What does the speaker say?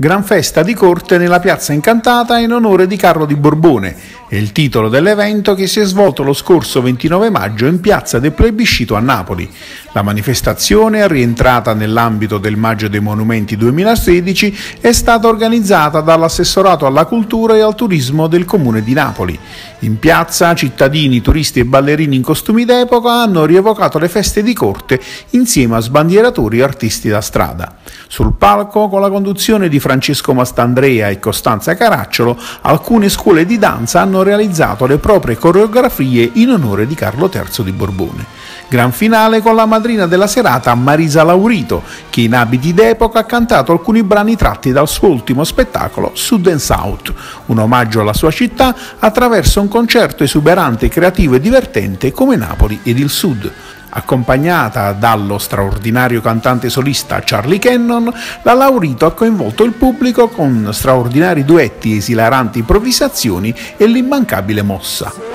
Gran festa di corte nella piazza incantata in onore di Carlo di Borbone. È il titolo dell'evento che si è svolto lo scorso 29 maggio in piazza del Plebiscito a Napoli. La manifestazione, rientrata nell'ambito del Maggio dei Monumenti 2016, è stata organizzata dall'assessorato alla cultura e al turismo del comune di Napoli. In piazza, cittadini, turisti e ballerini in costumi d'epoca hanno rievocato le feste di corte insieme a sbandieratori e artisti da strada. Sul palco, con la conduzione di Francesco Mastandrea e Costanza Caracciolo, alcune scuole di danza hanno realizzato le proprie coreografie in onore di Carlo III di Borbone. Gran finale con la madrina della serata Marisa Laurito, che in abiti d'epoca ha cantato alcuni brani tratti dal suo ultimo spettacolo Sud and South, un omaggio alla sua città attraverso un concerto esuberante, creativo e divertente come Napoli ed il Sud. Accompagnata dallo straordinario cantante solista Charlie Cannon, la Laurito ha coinvolto il pubblico con straordinari duetti, esilaranti improvvisazioni e l'immancabile mossa.